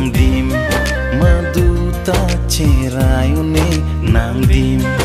nandim madu tak cerai nandim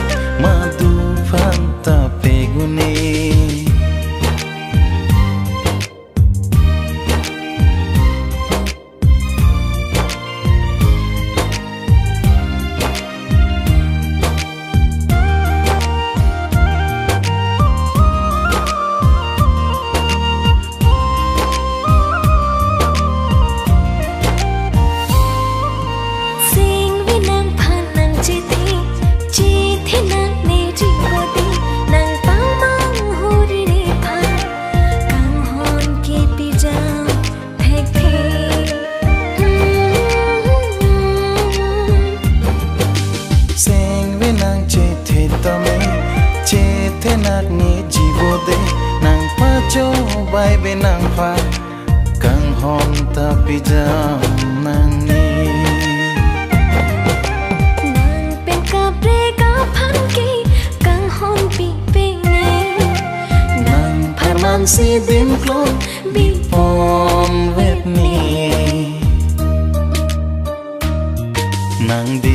nàng càng hòn ta bị jam nàng nàng rê cà phan kỳ càng hòn bị bê nè nàng man si dim klon bị pom vết ni nàng đi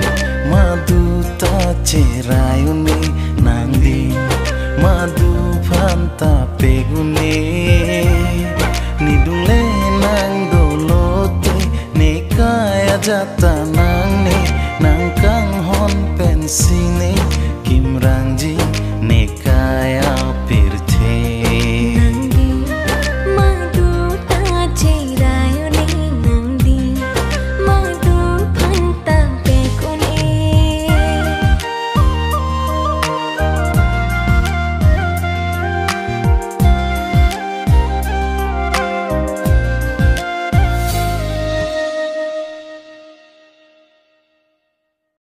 చేరాయుని నంది మధు పంత పెగుని నిడులే నంగులోతి నీ కాయ జత నంగ్ని నంకం హోన్ పెన్సిని కిమ్రాంజీ